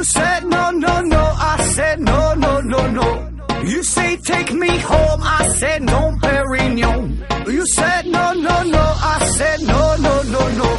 You said no, no, no. I said no, no, no, no. You say take me home. I said no, Perignon. You said no, no, no. I said no, no, no, no.